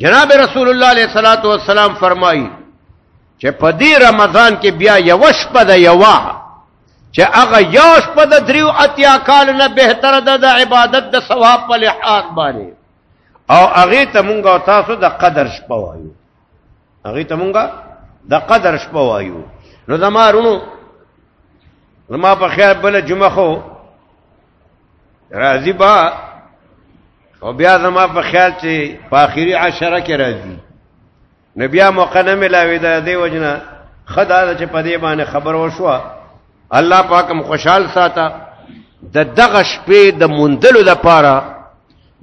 جناب رسول الله علیه الصلاۃ والسلام فرمایي چې په دې رمضان کې بیا یو شپه د یوا چې هغه یو شپه د دریو اتیا کال نه بهتر ده د عبادت د ثواب په لحاظ باندې او هغه ته مونږ او تاسو د قدر شپه وایو هغه ته مونږ د قدر شپه وایو نو زمارونو زما په خیال بل جمعه خو راضی با او بیا زما په خیال چې په اخیری عشره کې راځي نو بیا موقع نه ملاوي دا دی وجنه خدا چې په دې باندې خبر وشو الله پاکم خوشحال ساته د دغه شپې د مندلو لپاره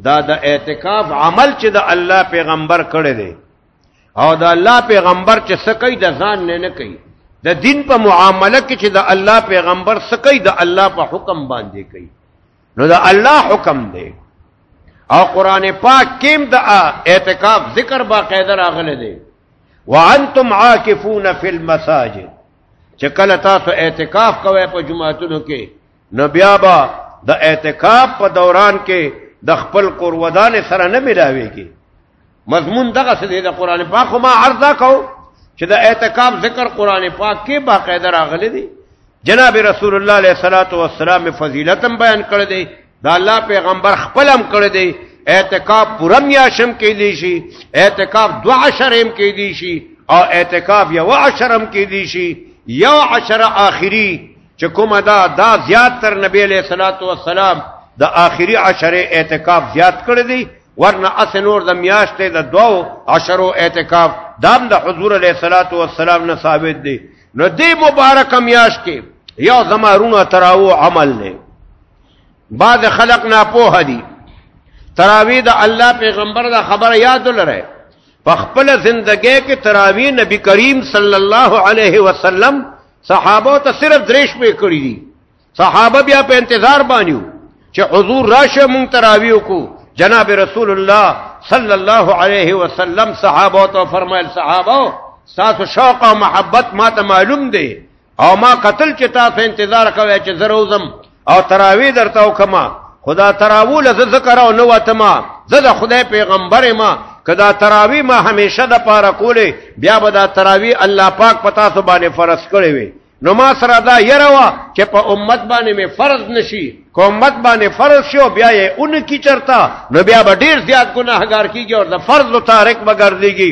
دا د اعتکاف عمل چې د الله پیغمبر کړی دی او د الله پیغمبر چې سکی د ځان نه نه کوي د دین په معامله کې چې د الله پیغمبر سکی د الله په حکم باندې کوي نو دا الله حکم دی او قران پاک کې د اعتکاف ذکر باقاعده راغلی دی وانتم عاکفون فی المساجد چې کله تاسو اعتکاف کوئ په جمعاتونو کې نو بیا با د اعتکاف په دوران کې د خپل قرودان سره نه ملاويږي مضمون دغه څه دی د قران پاک ما عرضه کو چې د اعتکاف ذکر قران پاک کې باقاعده راغلي دي جناب رسول الله علیه الصلاۃ والسلام فضیلت هم بیان کړی دی دا الله پیغمبر خپل هم کړی دی اعتکاف پوره میاشم کې دی شي اعتکاف دو عشرم کې دی شي او اعتکاف یو عشرم کې دی شي یو عشر آخری چې کومه دا دا زیات تر نبی علیہ الصلوۃ والسلام د آخري عشره اعتکاف زیات کړی دی ورنه اسنور د میاشتې د دوو عشرو اعتکاف دام د حضور علیہ الصلوۃ والسلام نه ثابت دی نو دې مبارک میاشت کې یو زمارونه تراو عمل نه بعد خلق نه پوه دي تراوی د الله پیغمبر دا خبر یاد لره په خپل ژوندۍ کې تراوی نبی کریم صلی الله علیه وسلم صحابه ته صرف درې شپې کړې دي صحابه بیا په انتظار باندې چې حضور راشه مونږ تراوی وکړو جناب رسول الله صلی الله علیه وسلم صحابه ته فرمایل صحابه تاسو شوق او محبت ما ته معلوم دی او ما قتل چې تاسو انتظار کوي چې زروزم او تراوی درته وکما خدا تراوو لز ذکر او نو وتما زه د خدای پیغمبر ما کدا تراوی ما همیشه د پاره کولې بیا به دا تراوی الله پاک پتا سو باندې فرض کړی وي نو ما سره دا يروا چې په امت باندې می فرض نشي کو امت باندې فرض شو بیا یې اون کی چرتا نو بیا به ډیر زیات ګناهګار کیږي او د فرض او تارک بغرديږي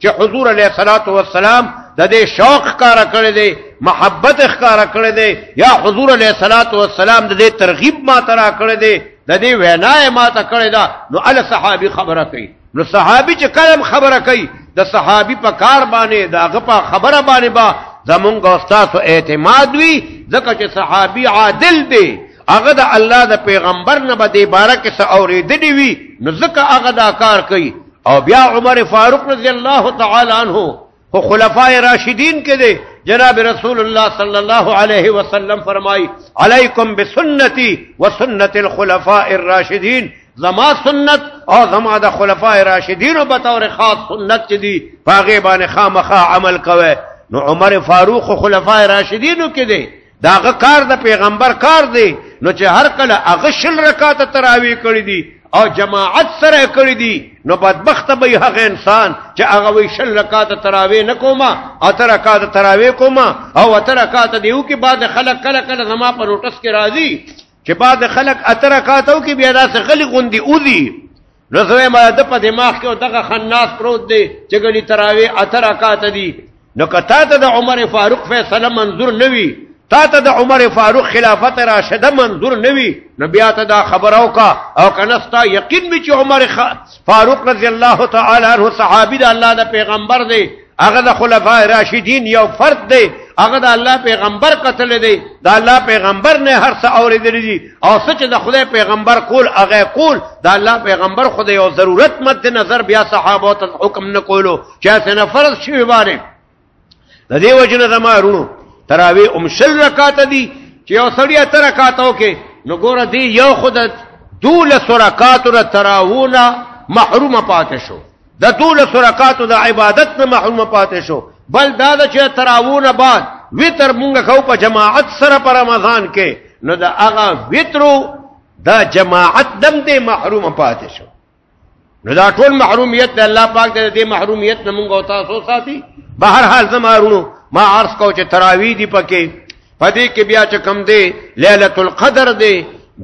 چې حضور علیه الصلاۃ والسلام د دې شوق ښکارا کړی دی محبت ښکارا کړی دی یا حضور علیه الصلاۃ والسلام د دې ترغیب ما ترا کړی دی د دې وینا ما ته کړی دا نو ال صحابي خبره کوي نو صحابي چې کلم خبره کوي د صحابي په کار باندې دا غپا خبره باندې با زمونږ استاد اعتماد وي ځکه چې صحابي عادل دی هغه د الله د پیغمبر نه به د بارکه سره اورېدلی وي نو ځکه هغه دا کار کوي او بیا عمر فاروق رضی الله تعالی عنہ خو خلفای راشدین کې دی جناب رسول الله صلی الله علیه وسلم فرمای علیکم بسنتی وسنت الخلفاء الراشدین زما سنت او زما د خلفای راشدینو په تور خاص سنت چې دی پاغه باندې خامخا عمل کوي نو عمر فاروق خلفای راشدینو کې دی داغه کار د پیغمبر کار دی نو چې هر کله هغه شل رکعات تراوی کړی دی او جماعت سره کړی دی نو بدبخت به هغه انسان چې هغه وی شل رکعات تراوی نه کوما او تر رکعات تراوی کوما او تر رکعات دیو کې بعد خلک کله کله زما پر روټس کې راځي چې بعد خلک اتر رکعاتو کې بیا داسې غلی غوندي اوذي نو زه ما د په دماغ کې دغه خناس پروت دی چې ګني تراوی اتر اکات دی نو کته ته د عمر فاروق فیصله منظور نوي تا ته د عمر فاروق خلافت راشده منظور نوي نو بیا ته دا خبرو کا او کنستا یقین می چې عمر فاروق رضی الله تعالی عنہ صحابي د الله د پیغمبر دی هغه د خلفای راشدین یو فرد دی هغه د الله پیغمبر قتل دی د الله پیغمبر نه هر څه اوریدل دي او سچ د خدای پیغمبر کول هغه کول د الله پیغمبر خدای یو ضرورت مد نظر بیا صحابه ته حکم نه کولو چې څنګه فرض شوی باندې د دې وجنه زما رونو تراوی ام شل رکعات دي چې یو سړی تر رکعاتو کې نو ګوره دی یو خدای دول سرکات را تراوونه محروم پاتې شو د ټول سرکاتو د عبادت نه محروم پاتې شو بل دا د چې تراوونه بعد وتر مونږ خو په جماعت سره په رمضان کې نو د هغه وترو دا جماعت دم دې محروم پاتې شو نو دا ټول محرومیت د الله پاک د دې محرومیت نه مونږ او تاسو ساتي بهر حال زمارونو ما عرض کو چې تراوی دی پکې پدې کې بیا چې کم دی ليله القدر دی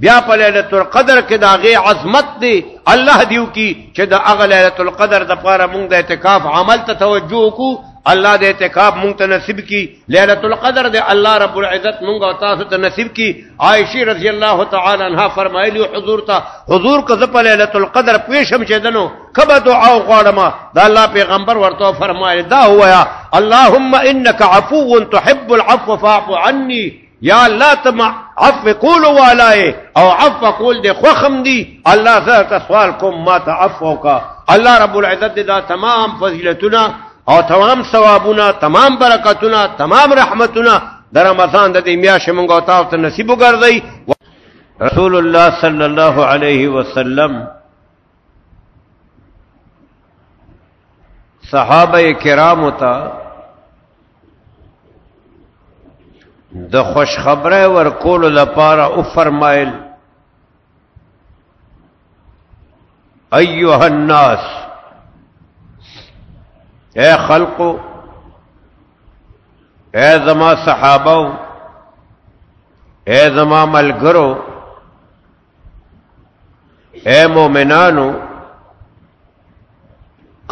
بیا په ليله القدر کې دا غي عظمت دی الله دیو کی چې دا اغه ليله القدر د پاره مونږ د اعتکاف عمل ته توجه کو الله د اعتکاف مونږ ته نصیب کی ليله القدر دی الله رب العزت مونږ او تاسو ته نصیب کی عائشه رضی الله تعالی عنها فرمایلی حضور ته حضور کو ز په ليله القدر پیشم چدنو کبه دعا غواړم دا الله پیغمبر ورته فرمایي دا هویا اللهم انك عفو تحب العفو فاعف عني یا الله تم عفو کول والای او عفو کول دي خوخم دي الله زه سوال کوم ما ته عفو کا الله رب العزت دا تمام فضیلتونه او تمام ثوابونه تمام برکتونه تمام رحمتونه د رمضان د دې میاشتې مونږ او تاسو ته نصیب وګرځي رسول الله صلی الله علیه وسلم صحابه کرام ته د خوشخبری ورکول لپاره او فرمایل ایها الناس اے خلقو اے زما صحابه اے زما ملګرو اے مومنانو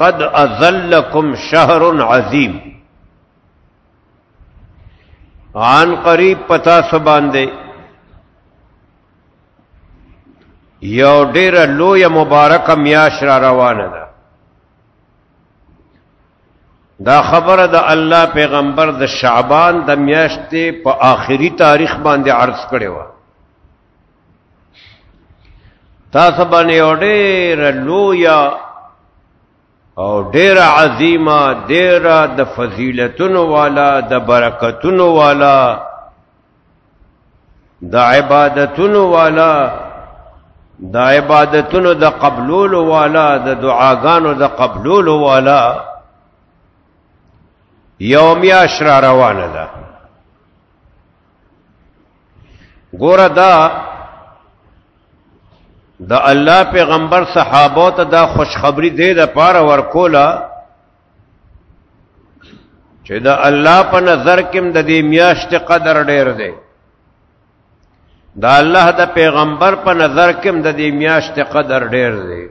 قد ازلکم شهر عظیم عن قریب پتا سباندې یو ډیر لوی مبارک میاش را روانه ده دا خبره د الله پیغمبر د شعبان د میاشتې په آخري تاریخ باندې عرض کړې و تاسو باندې اورېره لویا او ډېر عظیمه ډېر د فضیلتونو والا د برکتونو والا د عبادتونو والا د عبادتونو د قبولولو والا د دعاګانو د قبولولو والا یومیا شرا روانه ده ګوره دا د الله پیغمبر صحابه ته دا خوشخبری دی د پاره ورکولا چې د الله په نظر کې د دې میاشت قدر ډیر دی دا الله د پیغمبر په نظر کې د دې میاشت قدر ډیر دی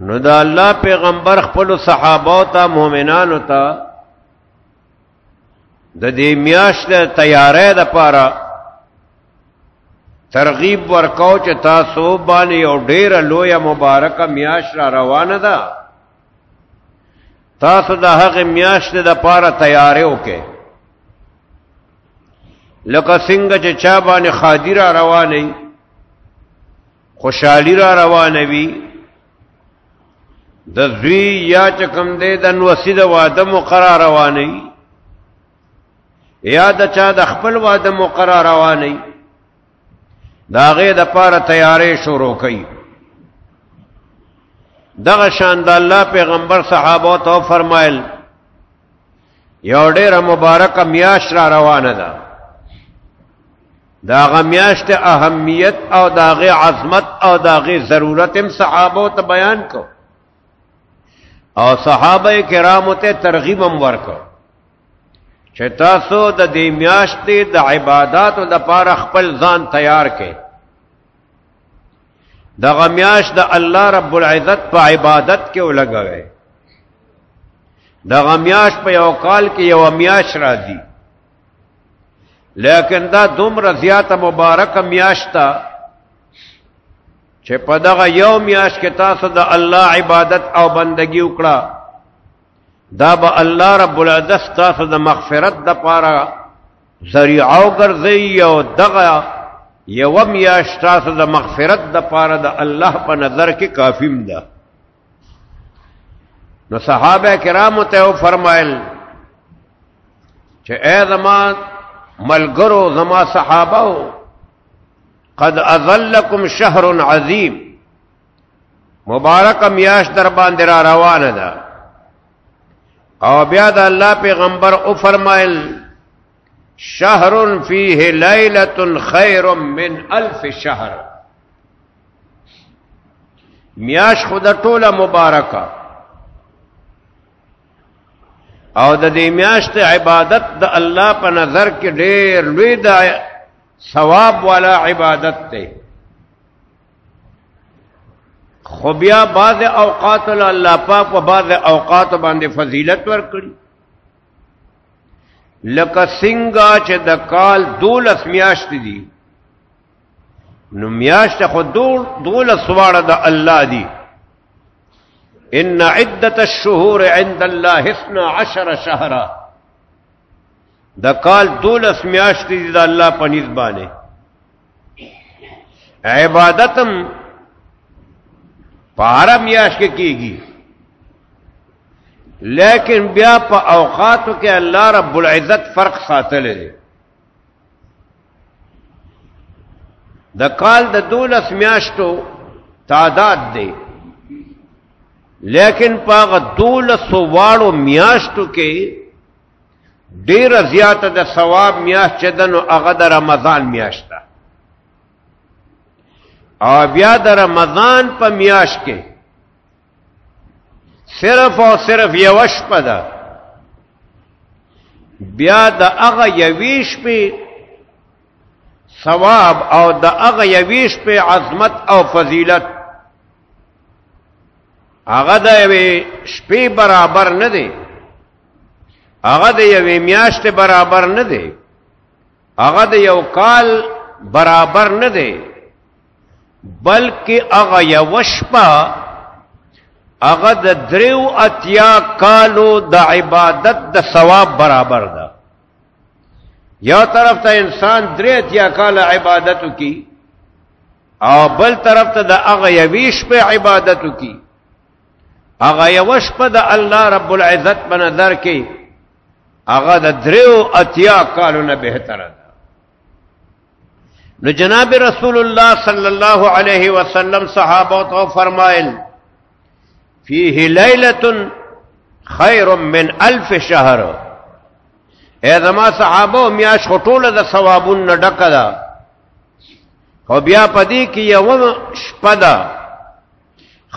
نو دا الله پیغمبر خپل صحابه او ته مؤمنانو ته د دې میاشت تیارې د پاره ترغیب ورکاو چې تاسو باندې او ډېر لوی مبارک میاشت را روانه ده تاسو د هغه میاشت د پاره تیارې وکې لکه څنګه چې چا باندې خادی را روانه خوشحالی را روانه وي د زوی یا چکم دې د نوسی د واده مقرر روانه یا د چا د خپل واده مقرر روانه دا غې د پاره تیارې شروع کړي دغه شان د الله پیغمبر صحابه ته فرمایل یو ډېر مبارک میاش را روانه ده دا غمیاشت اهمیت او دا غي عظمت او دا غي ضرورت هم صحابه ته بیان کو او صحابه کرام ته ترغیب هم ورکو چې تاسو د دې میاشتې د عبادتو لپاره خپل ځان تیار کړئ د غمیاش د الله رب العزت په عبادت کې ولګوي د غمیاش په یو کال کې یو میاش راځي لیکن دا دومره زیاته مبارکه میاشته چې په دغه یو میاش کې تاسو د الله عبادت او بندگی وکړه دا به الله رب العزت تاسو د مغفرت د پاره ذریعہ او ګرځي او دغه یو میاش تاسو د مغفرت د پاره د الله په نظر کې کافیم ده نو صحابه کرامو ته فرمایل چې اے زما ملګرو زما صحابه قد اذلکم شهر عظیم مبارک میاش در باندې را روانه ده او بیا د الله پیغمبر او فرمایل شهر فيه ليله خير من الف شهر میاش خود ټوله مبارکه او د دې میاشت عبادت د الله په نظر کې ډېر لوی د ثواب والا عبادت دی خو بیا بعض اوقات له الله پاک په بعض اوقات باندې فضیلت ورکړي لکه څنګه چې د کال دولس میاشتې دي نو میاشت خو دول دول سوال د الله دی ان عدت الشهور عند الله 12 شهرا د کال دولس میاشت دی د الله په نس باندې عبادتم پارا میاشت کې کیږي لیکن بیا په اوقاتو کې الله رب العزت فرق ساتلی دی د کال د دولس میاشتو تعداد دی لیکن پاغه دولس واړو میاشتو کې ډیر زیات د ثواب میاشت چې دنو هغه د رمضان میاشت ده او بیا د رمضان په میاشت کې صرف او صرف یو شپه ده بیا د هغه یوې شپې ثواب او د هغه یوې شپې عظمت او فضیلت هغه د یوې شپې برابر نه دی هغه د یوې میاشتې برابر نه دی هغه د یو کال برابر نه دی بلکې هغه یو شپه هغه د دریو اتیا کالو د عبادت د ثواب برابر ده یا طرف ته انسان درې اتیا کال عبادت کی او بل طرف ته د هغه یویش په عبادت کی هغه یوش په د الله رب العزت په نظر کې هغه د دریو اتیا کالو نه بهتره نو جناب رسول الله صلی الله علیه وسلم صحابه تو فرمایل فيه ليله خير من الف شهر اے زما صحابه میاش خټوله د ثوابون نه ډکه ده خو بیا پدې کې یو شپه ده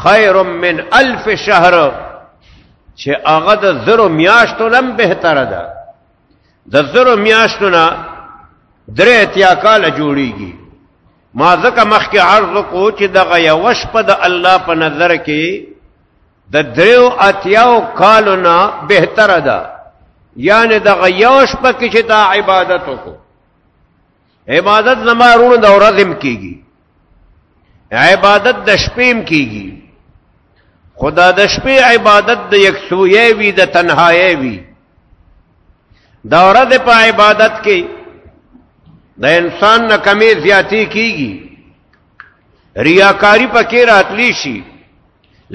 خیر من الف شهر چې هغه د زرو میاشتو لم بهتره ده د زرو میاشتو نه درې اتیا کال جوړیږي ما ځکه مخکې عرض کو چې دغه یو شپه د الله په نظر کې د دریو اتیاو کالو نه بهتره ده یعنی دغه یو شپه کې چې دا عبادت وکړو عبادت زما رونو د ورځم کیږي عبادت د شپېم کیږي خدا د شپې عبادت د یک سوې وی د تنهایی وی د ورځ په عبادت کې د انسان نه کمی زیاتی کیږي ریاکاری پکې راتلی شي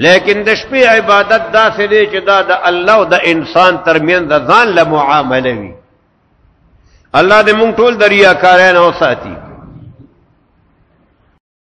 لیکن د شپې عبادت دا سې چې دا د الله او د انسان ترمن د ځان له معاملې وی الله دې مونږ ټول د ریاکارانو ساتي